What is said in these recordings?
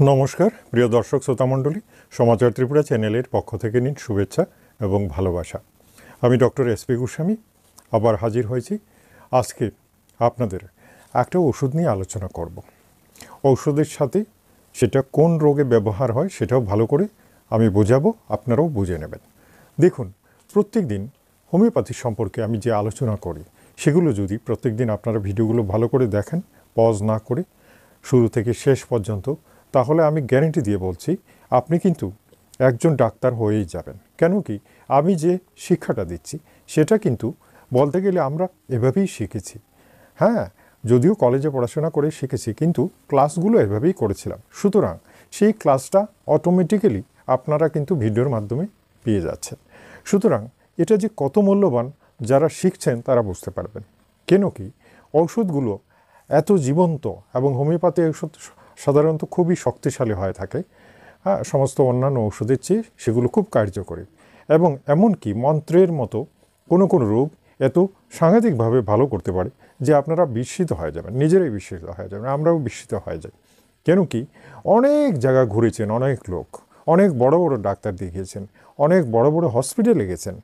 নমস্কার, প্রিয় দর্শক শ্রোতামণ্ডলী সমাচার ত্রিপুরা চ্যানেলের পক্ষ থেকে নিন শুভেচ্ছা এবং ভালোবাসা। আমি ডক্টর এস পি গোস্বামী, আবার হাজির হয়েছি। আজকে আপনাদের একটা ওষুধ নিয়ে আলোচনা করব। ঔষধের সাথে সেটা কোন রোগে ব্যবহার হয় সেটাও ভালো করে আমি বোঝাবো, আপনারাও বুঝে নেবেন। দেখুন প্রত্যেক দিন হোমিওপ্যাথি সম্পর্কে আমি যে আলোচনা করি, সেগুলো যদি প্রত্যেক দিন আপনারা ভিডিওগুলো ভালো করে দেখেন, পজ না করে, শুরু থেকে শেষ পর্যন্ত তাহলে আমি গ্যারেন্টি দিয়ে বলছি, আপনি কিন্তু একজন ডাক্তার হয়েই যাবেন। কেন কি? আমি যে শিক্ষাটা দিচ্ছি, সেটা কিন্তু বলতে গেলে আমরা এভাবেই শিখেছি। হ্যাঁ যদিও কলেজে পড়াশোনা করে শিখেছি, কিন্তু ক্লাসগুলো এভাবেই করেছিলাম। সুতরাং সেই ক্লাসটা অটোমেটিক্যালি আপনারা কিন্তু ভিডিওর মাধ্যমে পেয়ে যাচ্ছেন। সুতরাং এটা যে কত মূল্যবান, যারা শিখছেন তারা বুঝতে পারবেন। কেন কি? ঔষধগুলো এত জীবন্ত এবং হোমিওপ্যাথি ঔষধ সাধারণত খুবই শক্তিশালী হয়ে থাকে। হ্যাঁ সমস্ত অন্যান্য ঔষধের চেয়ে সেগুলো খুব কার্যকরী। এবং এমনকি মন্ত্রের মতো কোনো কোনো রোগ এত সাংঘাতিকভাবে ভালো করতে পারে যে আপনারা বিস্মিত হয়ে যাবেন, নিজেরাই বিস্মিত হয়ে যাবেন, আমরাও বিস্মিত হয়ে যাই। কেন কি, অনেক জায়গা ঘুরেছেন অনেক লোক, অনেক বড় বড় ডাক্তার দেখিয়েছেন, অনেক বড় বড় হসপিটালে গেছেন,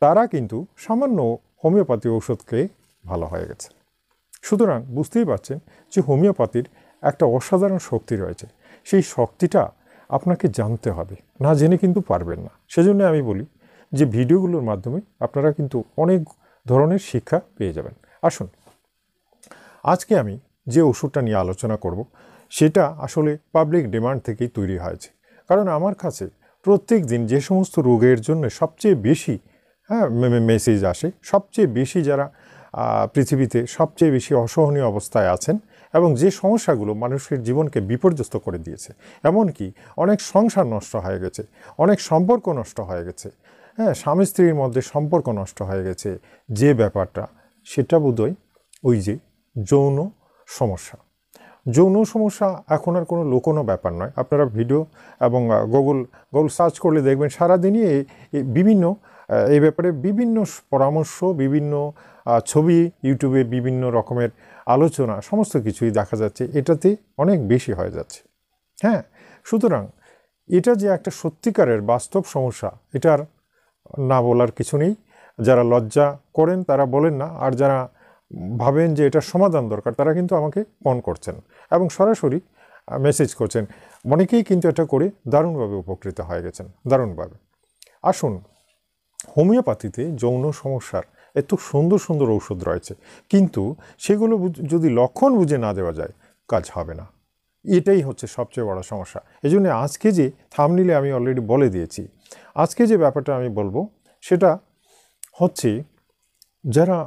তারা কিন্তু সামান্য হোমিওপ্যাথি ওষুধকে ভালো হয়ে গেছে। সুতরাং বুঝতেই পারছেন যে হোমিওপ্যাথির একটা অসাধারণ শক্তি রয়েছে। সেই শক্তিটা আপনাকে জানতে হবে। না জেনে কিন্তু পারবেন না। সেজন্য আমি বলি যে ভিডিওগুলোর মাধ্যমে আপনারা কিন্তু অনেক ধরনের শিক্ষা পেয়ে যাবেন। আসুন, আজকে আমি যে ওষুধটা নিয়ে আলোচনা করব, সেটা আসলে পাবলিক ডিমান্ড থেকেই তৈরি হয়েছে। কারণ আমার কাছে প্রত্যেক দিন যে সমস্ত রোগের জন্য সবচেয়ে বেশি হ্যাঁ মেসেজ আসে, সবচেয়ে বেশি যারা পৃথিবীতে সবচেয়ে বেশি অসহনীয় অবস্থায় আছেন এবং যে সমস্যাগুলো মানুষের জীবনকে বিপর্যস্ত করে দিয়েছে, এমনকি অনেক সংসার নষ্ট হয়ে গেছে, অনেক সম্পর্ক নষ্ট হয়ে গেছে হ্যাঁ স্বামী স্ত্রীর মধ্যে সম্পর্ক নষ্ট হয়ে গেছে, যে ব্যাপারটা সেটা বোধহয় ওই যে যৌন সমস্যা। যৌন সমস্যা এখন আর কোনো লোকনো ব্যাপার নয়। আপনারা ভিডিও এবং গুগল গুগল সার্চ করলে দেখবেন সারাদিনই বিভিন্ন এই ব্যাপারে বিভিন্ন পরামর্শ, বিভিন্ন ছবি, ইউটিউবে বিভিন্ন রকমের আলোচনা, সমস্ত কিছুই দেখা যাচ্ছে। এটাতে অনেক বেশি হয়ে যাচ্ছে। হ্যাঁ সুতরাং এটা যে একটা সত্যিকারের বাস্তব সমস্যা, এটার না বলার কিছু নেই। যারা লজ্জা করেন, তারা বলেন না। আর যারা ভাবেন যে এটার সমাধান দরকার, তারা কিন্তু আমাকে ফোন করছেন এবং সরাসরি মেসেজ করছেন। অনেকেই কিন্তু এটা করে দারুণভাবে উপকৃত হয়ে গেছেন, দারুণভাবে। আসুন হোমিওপ্যাথিতে যৌন সমস্যার এত সুন্দর সুন্দর ঔষধ রয়েছে। কিন্তু সেগুলো যদি লক্ষণ বুঝে না দেওয়া যায়, কাজ হবে না। এটাই হচ্ছে সবচেয়ে বড় সমস্যা। এই জন্য আজকে যে থামনিলে আমি অলরেডি বলে দিয়েছি, আজকে যে ব্যাপারটা আমি বলব, সেটা হচ্ছে যারা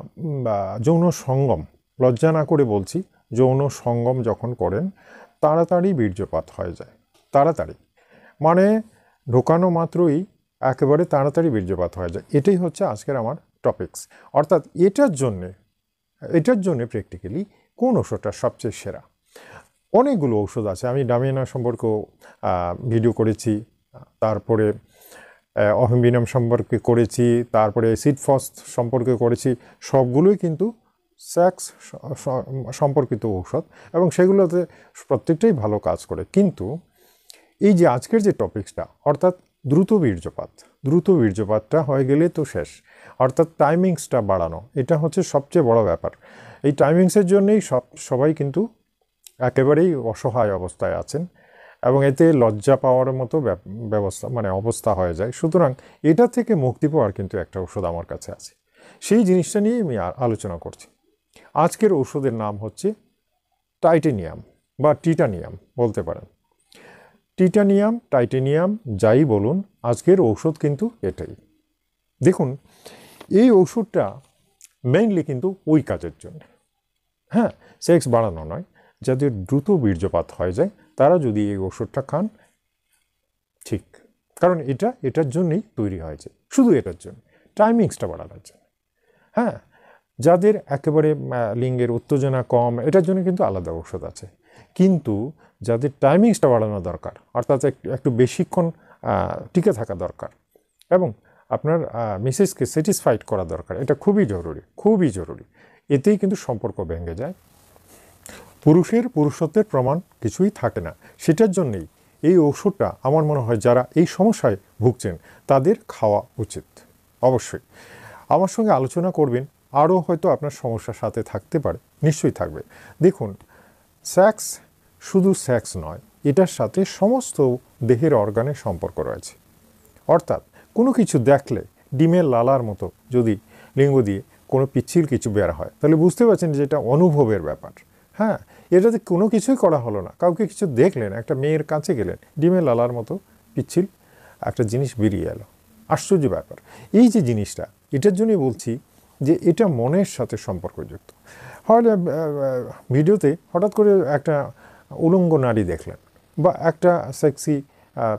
যৌন সঙ্গম, লজ্জা না করে বলছি, যৌন সঙ্গম যখন করেন, তাড়াতাড়ি বীর্যপাত হয়ে যায়। তাড়াতাড়ি। মানে ঢোকানো মাত্রই একেবারে তাড়াতাড়ি বীর্যপাত হয়ে যায়। এটাই হচ্ছে আজকের আমার টপিকস অর্থাৎ এটার জন্যে এটার জন্যে প্র্যাকটিক্যালি কোন ওষুধটা সবচেয়ে সেরা? অনেকগুলো ঔষধ আছে। আমি ডামিয়ানা সম্পর্কেও ভিডিও করেছি, তারপরে অহিমবিনাম সম্পর্কে করেছি, তারপরে সিডফস্ট সম্পর্কে করেছি। সবগুলোই কিন্তু স্যাক্স সম্পর্কিত ঔষধ এবং সেগুলোতে প্রত্যেকটাই ভালো কাজ করে। কিন্তু এই যে আজকের যে টপিকসটা অর্থাৎ দ্রুত বীর্যপাত, দ্রুত বীর্যপাতটা হয়ে গেলে তো শেষ। অর্থাৎ টাইমিংসটা বাড়ানো, এটা হচ্ছে সবচেয়ে বড় ব্যাপার। এই টাইমিংসের জন্যেই সব, সবাই কিন্তু একেবারেই অসহায় অবস্থায় আছেন এবং এতে লজ্জা পাওয়ার মতো ব্যবস্থা মানে অবস্থা হয়ে যায়। সুতরাং এটা থেকে মুক্তি পাওয়ার কিন্তু একটা ওষুধ আমার কাছে আছে। সেই জিনিসটা নিয়ে আমি আলোচনা করছি। আজকের ওষুধের নাম হচ্ছে টাইটেনিয়াম বা টিটানিয়াম বলতে পারেন। টিটানিয়াম, টাইটেনিয়াম, যাই বলুন, আজকের ঔষধ কিন্তু এটাই। দেখুন, এই ওষুধটা মেইনলি কিন্তু ওই কাজের জন্য। হ্যাঁ সেক্স বাড়ানো নয় যাদের দ্রুত বীর্যপাত হয়ে যায়, তারা যদি এই ওষুধটা খান, ঠিক। কারণ এটা, এটার জন্যই তৈরি হয়েছে, শুধু এটার জন্য টাইমিংসটা বাড়ানোর জন্য। হ্যাঁ যাদের একেবারে লিঙ্গের উত্তেজনা কম, এটার জন্য কিন্তু আলাদা ওষুধ আছে। কিন্তু যাদের টাইমিংসটা বাড়ানো দরকার, অর্থাৎ একটু বেশিক্ষণ টিকে থাকা দরকার এবং আপনার মিসেসকে স্যাটিসফাইড করা দরকার, এটা খুবই জরুরি খুবই জরুরি। এতেই কিন্তু সম্পর্ক ভেঙে যায়। পুরুষের পুরুষত্বের প্রমাণ কিছুই থাকে না। সেটার জন্যেই এই ওষুধটা আমার মনে হয় যারা এই সমস্যায় ভুগছেন, তাদের খাওয়া উচিত, অবশ্যই। আমার সঙ্গে আলোচনা করবেন, আরও হয়তো আপনার সমস্যার সাথে থাকতে পারে, নিশ্চয়ই থাকবে। দেখুন সেক্স শুধু সেক্স নয়, এটার সাথে সমস্ত দেহের অর্গানের সম্পর্ক রয়েছে। অর্থাৎ কোনো কিছু দেখলে ডিমের লালার মতো যদি লিঙ্গ দিয়ে কোনো পিচ্ছিল কিছু বের হয়, তাহলে বুঝতে পারছেন যে এটা অনুভবের ব্যাপার। হ্যাঁ এটাতে কোনো কিছুই করা হলো না। কাউকে কিছু দেখলেন, একটা মেয়ের কাছে গেলেন, ডিমের লালার মতো পিচ্ছিল একটা জিনিস বেরিয়ে এলো। আশ্চর্য ব্যাপার। এই যে জিনিসটা, এটার জন্যই বলছি যে এটা মনের সাথে সম্পর্কযুক্ত। হয় ভিডিওতে হঠাৎ করে একটা উলঙ্গ নারী দেখলেন বা একটা সেক্সি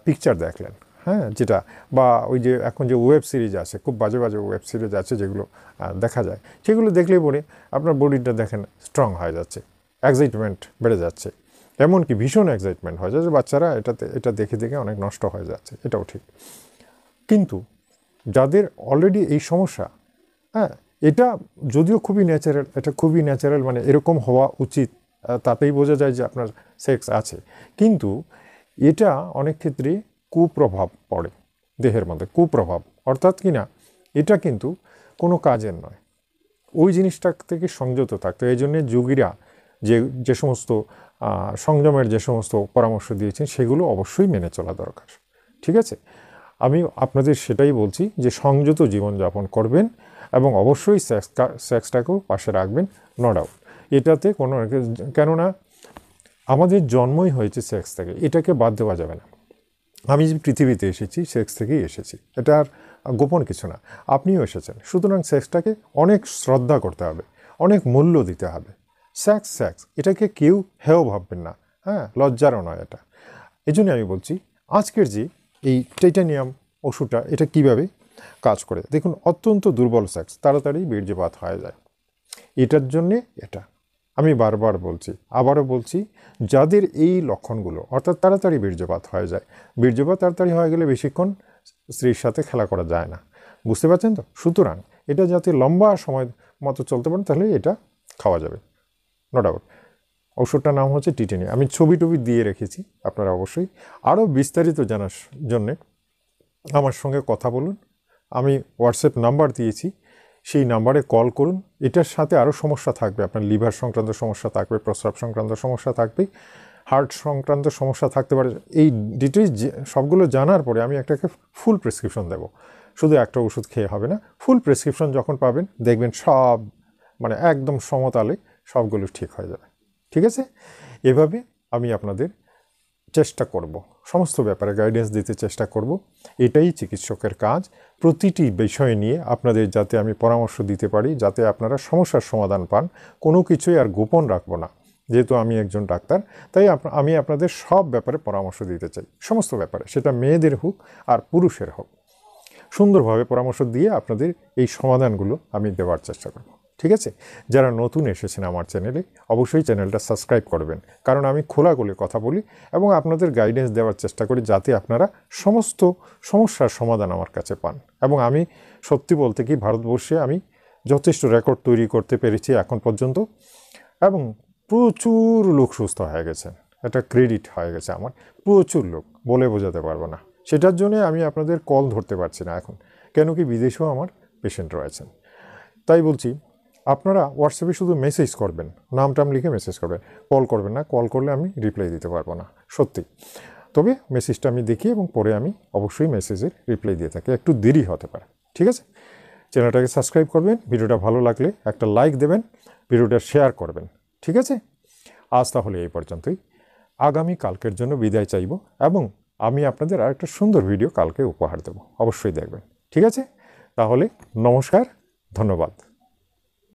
পিকচার দেখলেন হ্যাঁ যেটা বা ওই যে এখন যে ওয়েব সিরিজ আছে, খুব বাজে বাজে ওয়েব সিরিজ আছে যেগুলো দেখা যায়। সেগুলো দেখলেই পরে আপনার বডিটা দেখেন স্ট্রং হয়ে যাচ্ছে এক্সাইটমেন্ট বেড়ে যাচ্ছে। এমনকি ভীষণ এক্সাইটমেন্ট হয়ে যাচ্ছে, বাচ্চারা এটাতে, এটা দেখে দেখে অনেক নষ্ট হয়ে যাচ্ছে, এটাও ঠিক। কিন্তু যাদের অলরেডি এই সমস্যা হ্যাঁ এটা যদিও খুবই ন্যাচারাল এটা খুবই ন্যাচারাল মানে এরকম হওয়া উচিত তাতেই বোঝা যায় যে আপনার সেক্স আছে। কিন্তু এটা অনেক ক্ষেত্রে কুপ্রভাব পড়ে দেহের মধ্যে, কুপ্রভাব। অর্থাৎ কি না, এটা কিন্তু কোনো কাজের নয়। ওই জিনিসটা থেকে সংযত থাকতো এই জন্যে যোগীরা যে যে সমস্ত সংযমের যে সমস্ত পরামর্শ দিয়েছেন, সেগুলো অবশ্যই মেনে চলা দরকার। ঠিক আছে? আমি আপনাদের সেটাই বলছি যে সংযত জীবনযাপন করবেন এবং অবশ্যই সেক্স সেক্সটাকেও পাশে রাখবেন নো ডাউট এটাতে কোনো কেননা আমাদের জন্মই হয়েছে সেক্স থেকে, এটাকে বাদ দেওয়া যাবে না। আমি যে পৃথিবীতে এসেছি, সেক্স থেকেই এসেছি, এটা আর গোপন কিছু না। আপনিও এসেছেন, সুতরাং সেক্সটাকে অনেক শ্রদ্ধা করতে হবে, অনেক মূল্য দিতে হবে। সেক্স সেক্স, এটাকে কেউ হেও ভাববেন না হ্যাঁ লজ্জারও নয় এটা। এই জন্য আমি বলছি, আজকের যে এই টাইটানিয়াম ওষুধটা, এটা কীভাবে কাজ করে, দেখুন, অত্যন্ত দুর্বল সেক্স, তাড়াতাড়ি বীর্যপাত হয়ে যায়। এটার জন্যে এটা। আমি বারবার বলছি, আবারও বলছি, যাদের এই লক্ষণগুলো, অর্থাৎ তাড়াতাড়ি বীর্যপাত হয়ে যায়, বীর্যপাত তাড়াতাড়ি হয়ে গেলে বেশিক্ষণ স্ত্রীর সাথে খেলা করা যায় না। বুঝতে পারছেন তো? সুতরাং এটা যাতে লম্বা সময় মতো চলতে পারে, তাহলে এটা খাওয়া যাবে। নো ডাউট ওষুধটার নাম হচ্ছে টিটেনি আমি ছবি টবি দিয়ে রেখেছি, আপনারা অবশ্যই আরও বিস্তারিত জানার জন্যে আমার সঙ্গে কথা বলুন। আমি হোয়াটসঅ্যাপ নাম্বার দিয়েছি সেই নাম্বারে কল করুন। এটার সাথে আরও সমস্যা থাকবে। আপনার লিভার সংক্রান্ত সমস্যা থাকবে, প্রস্রাব সংক্রান্ত সমস্যা থাকবে, হার্ট সংক্রান্ত সমস্যা থাকতে পারে। এই ডিটেলস সবগুলো জানার পরে আমি একটাকে ফুল প্রেসক্রিপশন দেবো। শুধু একটা ওষুধ খেয়ে হবে না। ফুল প্রেসক্রিপশন যখন পাবেন, দেখবেন সব মানে একদম সমতালে সবগুলো ঠিক হয়ে যাবে। ঠিক আছে? এভাবে আমি আপনাদের চেষ্টা করব। সমস্ত ব্যাপারে গাইডেন্স দিতে চেষ্টা করব। এটাই চিকিৎসকের কাজ। প্রতিটি বিষয় নিয়ে আপনাদের যাতে আমি পরামর্শ দিতে পারি, যাতে আপনারা সমস্যার সমাধান পান। কোনো কিছুই আর গোপন রাখব না। যেহেতু আমি একজন ডাক্তার, তাই আমি আপনাদের সব ব্যাপারে পরামর্শ দিতে চাই। সমস্ত ব্যাপারে। সেটা মেয়েদের হোক আর পুরুষের হোক। সুন্দরভাবে পরামর্শ দিয়ে আপনাদের এই সমাধানগুলো আমি দেওয়ার চেষ্টা করব। ঠিক আছে? যারা নতুন এসেছেন আমার চ্যানেলে, অবশ্যই চ্যানেলটা সাবস্ক্রাইব করবেন। কারণ আমি খোলা খোলাখুলি কথা বলি এবং আপনাদের গাইডেন্স দেওয়ার চেষ্টা করি যাতে আপনারা সমস্ত সমস্যার সমাধান আমার কাছে পান। এবং আমি সত্যি বলতে কি, ভারতবর্ষে আমি যথেষ্ট রেকর্ড তৈরি করতে পেরেছি এখন পর্যন্ত এবং প্রচুর লোক সুস্থ হয়ে গেছেন। এটা ক্রেডিট হয়ে গেছে আমার। প্রচুর লোক, বলে বোঝাতে পারব না। সেটার জন্য আমি আপনাদের কল ধরতে পারছি না এখন। কেন কি বিদেশেও আমার পেশেন্ট রয়েছেন। তাই বলছি আপনারা হোয়াটসঅ্যাপে শুধু মেসেজ করবেন নাম টাম লিখে মেসেজ করবেন। কল করবেন না কল করলে আমি রিপ্লাই দিতে পারব না, সত্যি। তবে মেসেজটা আমি দেখি এবং পরে আমি অবশ্যই মেসেজের রিপ্লাই দিয়ে থাকি, একটু দেরি হতে পারে, ঠিক আছে? চ্যানেলটাকে সাবস্ক্রাইব করবেন, ভিডিওটা ভালো লাগলে একটা লাইক দেবেন, ভিডিওটা শেয়ার করবেন, ঠিক আছে? আজ তাহলে এই পর্যন্তই। আগামী কালকের জন্য বিদায় চাইব এবং আমি আপনাদের আরেকটা সুন্দর ভিডিও কালকে উপহার দেব, অবশ্যই দেখবেন, ঠিক আছে? তাহলে নমস্কার, ধন্যবাদ।